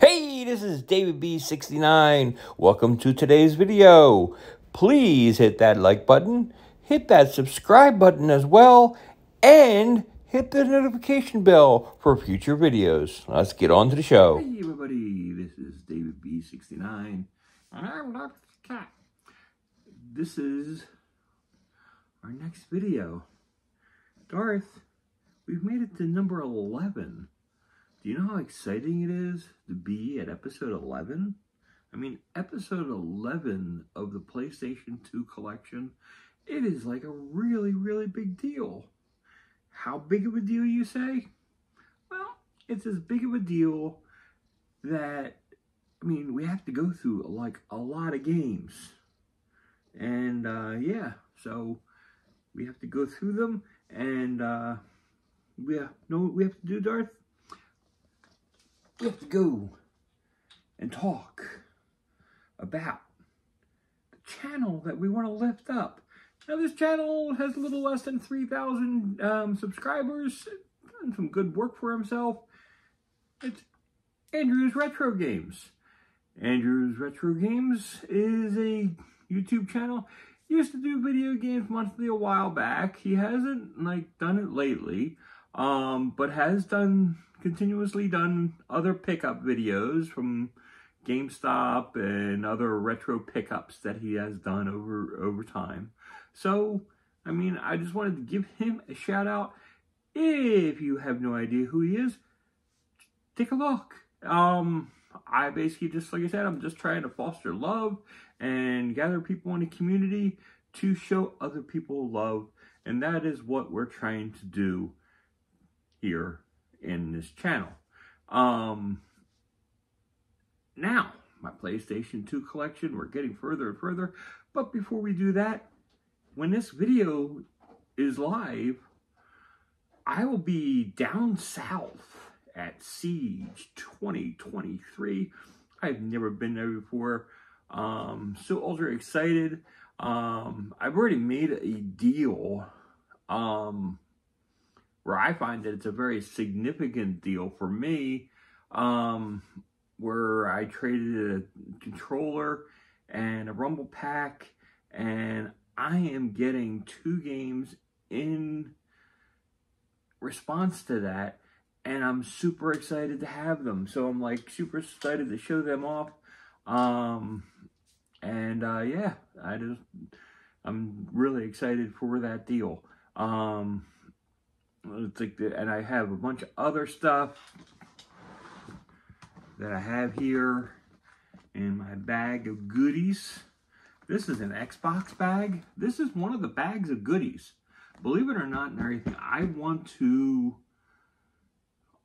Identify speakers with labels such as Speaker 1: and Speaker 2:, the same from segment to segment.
Speaker 1: Hey, this is David B69. Welcome to today's video. Please hit that like button, hit that subscribe button as well, and hit the notification bell for future videos. Let's get on to the show.
Speaker 2: Hey everybody, this is David B69, and I'm Dr. Cat. This is our next video. Darth, we've made it to number 11. You know how exciting it is to be at episode 11? I mean, episode 11 of the PlayStation 2 collection, it is like a really, really big deal. How big of a deal, you say? Well, it's as big of a deal that, I mean, we have to go through like a lot of games. And, uh, yeah, so we have to go through them and, uh, have, know what we have to do, Darth? To go and talk about the channel that we want to lift up. Now, this channel has a little less than 3,000 um, subscribers, and some good work for himself. It's Andrew's Retro Games. Andrew's Retro Games is a YouTube channel. He used to do video games monthly a while back. He hasn't like done it lately, um, but has done continuously done other pickup videos from GameStop and other retro pickups that he has done over over time. So, I mean, I just wanted to give him a shout out. If you have no idea who he is, take a look. Um, I basically just, like I said, I'm just trying to foster love and gather people in a community to show other people love. And that is what we're trying to do here in this channel. Um, now, my PlayStation 2 collection, we're getting further and further. But before we do that, when this video is live, I will be down south at Siege 2023. I've never been there before. Um, so ultra excited. Um, I've already made a deal um, where I find that it's a very significant deal for me, um, where I traded a controller and a rumble pack, and I am getting two games in response to that, and I'm super excited to have them. So I'm like super excited to show them off. Um, and uh, yeah, I just I'm really excited for that deal. Um, Let's like the, and I have a bunch of other stuff that I have here in my bag of goodies. This is an Xbox bag. This is one of the bags of goodies. Believe it or not and everything, I want to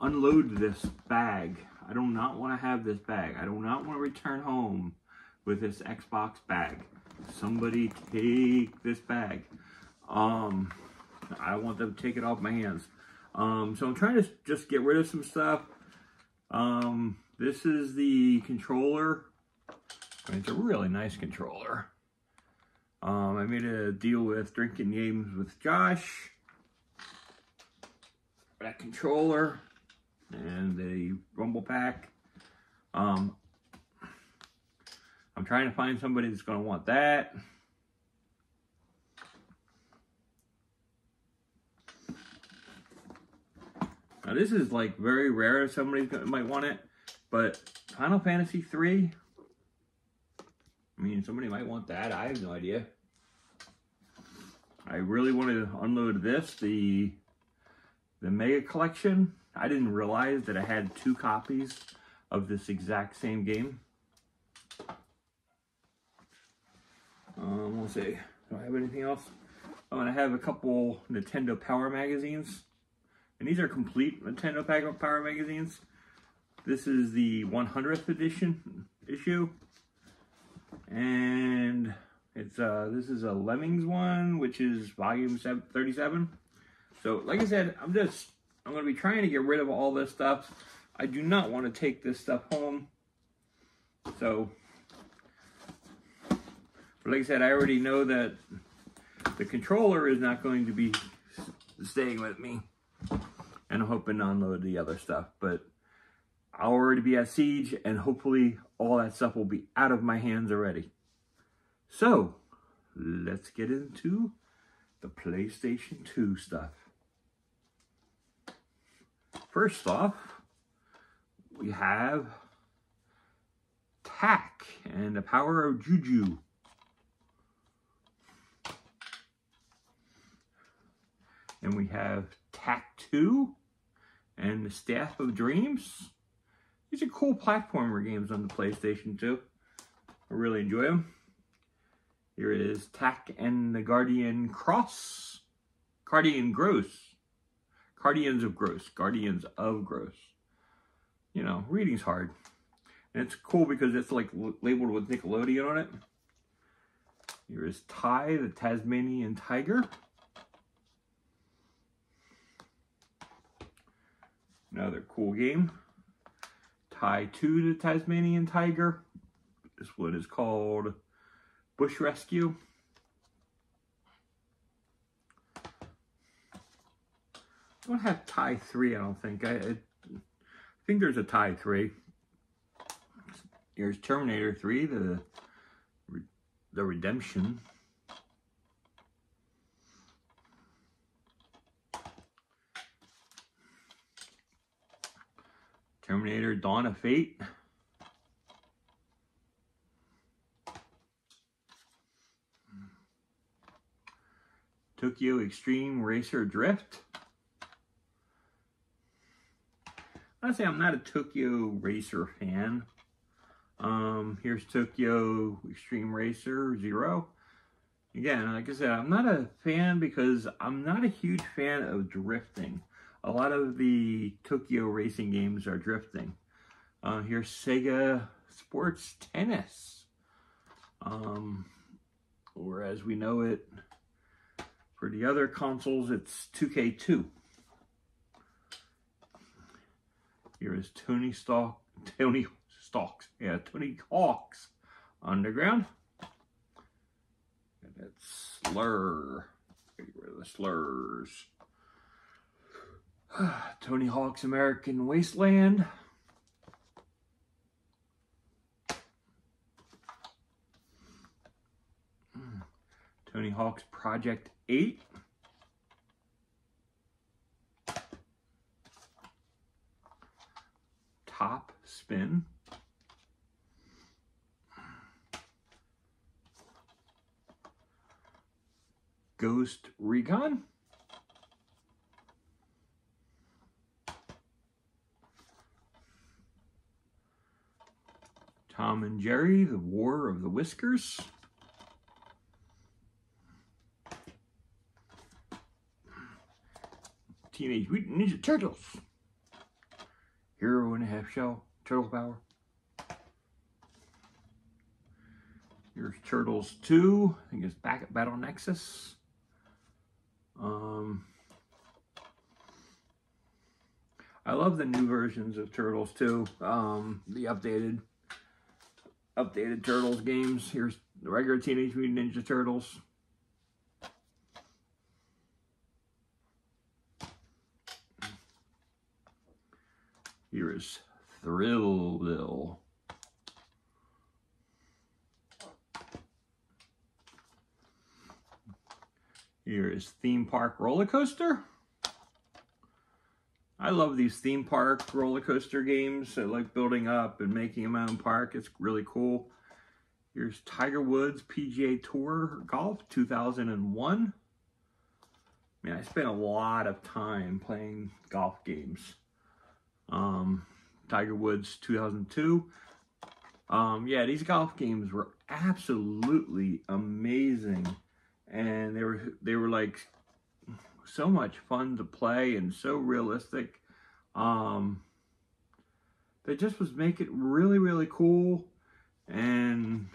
Speaker 2: unload this bag. I do not want to have this bag. I do not want to return home with this Xbox bag. Somebody take this bag. Um, I want them to take it off my hands. Um, so I'm trying to just get rid of some stuff. Um, this is the controller. It's a really nice controller. Um, I made a deal with Drinking Games with Josh. That controller and the Rumble Pack. Um, I'm trying to find somebody that's going to want that. Now this is like very rare somebody might want it, but Final Fantasy 3, I mean, somebody might want that. I have no idea. I really want to unload this, the the Mega Collection. I didn't realize that I had two copies of this exact same game. Um, we'll see. Do I have anything else? I'm going to have a couple Nintendo Power magazines. And these are complete Nintendo Power magazines. This is the 100th edition issue. And it's uh this is a Lemmings one, which is volume 37. So like I said, I'm just I'm gonna be trying to get rid of all this stuff. I do not want to take this stuff home. So but like I said, I already know that the controller is not going to be staying with me and I'm hoping to unload the other stuff. But I'll already be at Siege, and hopefully all that stuff will be out of my hands already. So, let's get into the PlayStation 2 stuff. First off, we have Tak and the Power of Juju. And we have Tak 2 and the Staff of Dreams. These are cool platformer games on the PlayStation 2. I really enjoy them. Here is Tak and the Guardian Cross. Guardian Gross. Guardians of Gross. Guardians of Gross. You know, reading's hard. And it's cool because it's like labeled with Nickelodeon on it. Here is Ty, the Tasmanian Tiger. Another cool game. Ty 2, the Tasmanian Tiger. This one is called Bush Rescue. I don't have Ty 3, I don't think. I, I, I think there's a Ty 3. Here's Terminator 3, the, the Redemption. Terminator Dawn of Fate. Tokyo Extreme Racer Drift. Honestly, I'm not a Tokyo Racer fan. Um, here's Tokyo Extreme Racer Zero. Again, like I said, I'm not a fan because I'm not a huge fan of drifting. A lot of the Tokyo racing games are drifting. Uh, here's Sega Sports Tennis. Um, or as we know it, for the other consoles, it's 2K2. Here is Tony Stalk, Tony Stalks, yeah, Tony Hawk's Underground. And it's Slur. Get rid of the slurs. Tony Hawk's American Wasteland. Hmm. Tony Hawk's Project 8. Top Spin. Ghost Recon. And Jerry, The War of the Whiskers. Teenage Mutant Ninja Turtles. Hero and a half shell, turtle power. Here's Turtles 2. I think it's back at Battle Nexus. Um, I love the new versions of Turtles 2, Um, the updated updated Turtles games. Here's the regular Teenage Mutant Ninja Turtles. Here is Thrill Thrillville. Here is Theme Park Roller Coaster. I love these theme park roller coaster games. I like building up and making my own park. It's really cool. Here's Tiger Woods PGA Tour Golf 2001. I mean, I spent a lot of time playing golf games um, Tiger Woods 2002. Um, yeah, these golf games were absolutely amazing, and they were they were like so much fun to play and so realistic. Um, they just was make it really really cool, and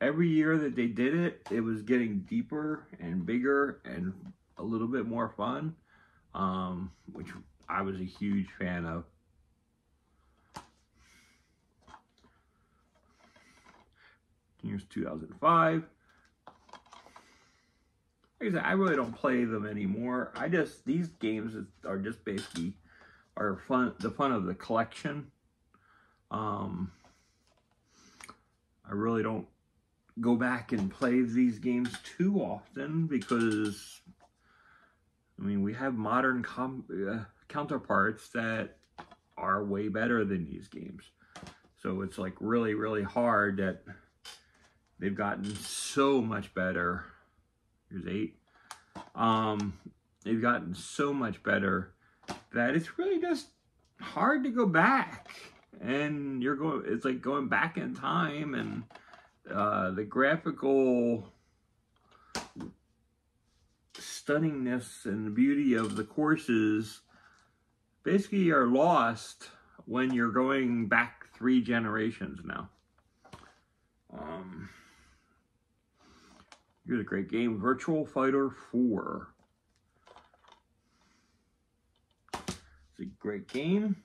Speaker 2: every year that they did it, it was getting deeper and bigger and a little bit more fun, um, which I was a huge fan of. Here's 2005. Like I said, I really don't play them anymore. I just, these games are just basically are fun, the fun of the collection. Um, I really don't go back and play these games too often because, I mean, we have modern uh, counterparts that are way better than these games. So it's like really, really hard that they've gotten so much better. Here's eight. Um, they've gotten so much better that it's really just hard to go back. And you're going, it's like going back in time and uh, the graphical stunningness and the beauty of the courses basically are lost when you're going back three generations now. Um, here's a great game, Virtual Fighter 4. It's a great game.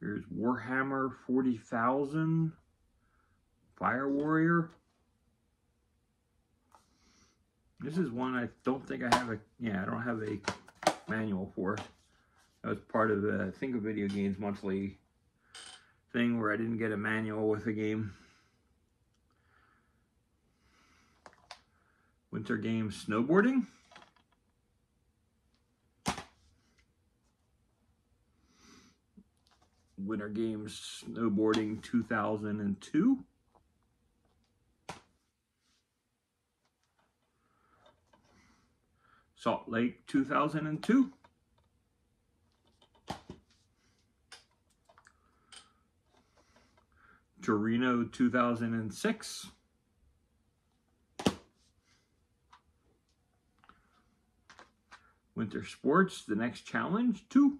Speaker 2: Here's Warhammer 40,000 Fire Warrior. This is one I don't think I have a, yeah, I don't have a manual for. That was part of the Think of Video Games monthly thing where I didn't get a manual with the game. Winter Games Snowboarding. Winter Games Snowboarding 2002. Salt Lake 2002. Torino 2006. Winter Sports, the next challenge, too.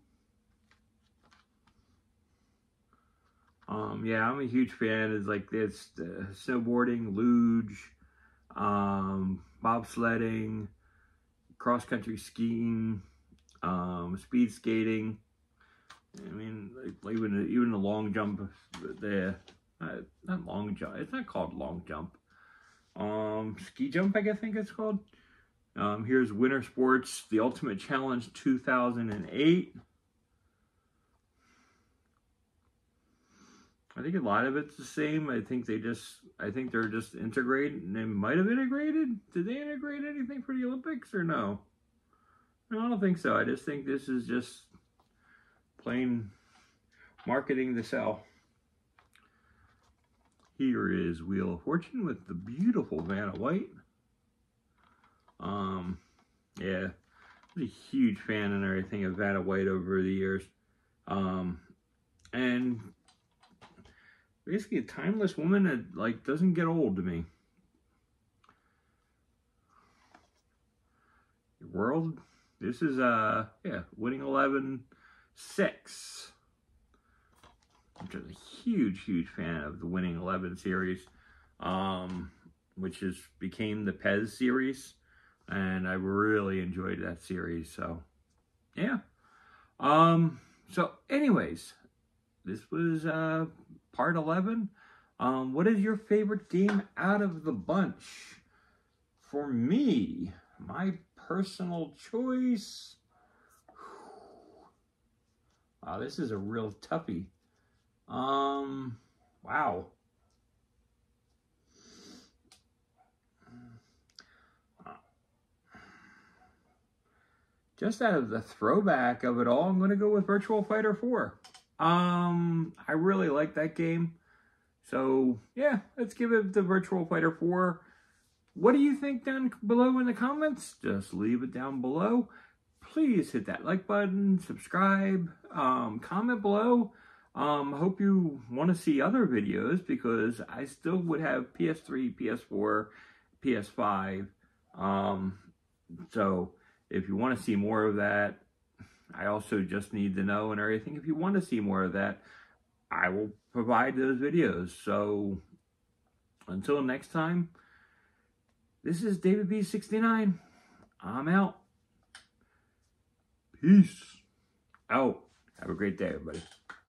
Speaker 2: Um, yeah, I'm a huge fan. Is like this snowboarding, luge, um, bobsledding, cross country skiing, um, speed skating. I mean, like, even even the long jump, the uh, not long jump. It's not called long jump. Um, ski jump, I guess I think it's called. Um, here's Winter Sports, the Ultimate Challenge 2008. I think a lot of it's the same. I think they just, I think they're just integrated. They might have integrated. Did they integrate anything for the Olympics or no? No, I don't think so. I just think this is just plain marketing to sell. Here is Wheel of Fortune with the beautiful Vanna White. Um, yeah, I'm a huge fan and everything of Vanna White over the years. Um, and basically a timeless woman that like doesn't get old to me. World, this is uh yeah, winning 11 6. I'm just a huge, huge fan of the winning 11 series, um, which is became the PES series, and I really enjoyed that series. So, yeah. Um, so, anyways, this was uh, part 11. Um, what is your favorite game out of the bunch? For me, my personal choice. Wow, this is a real toughie. Um, wow. Just out of the throwback of it all, I'm going to go with Virtual Fighter 4. Um, I really like that game. So, yeah, let's give it the Virtual Fighter 4. What do you think down below in the comments? Just leave it down below. Please hit that like button, subscribe, um, comment below. Um, hope you want to see other videos because I still would have PS3, PS4, PS5. Um, so if you want to see more of that, I also just need to know and everything. If you want to see more of that, I will provide those videos. So until next time, this is David B69. I'm out. Peace out. Have a great day, everybody.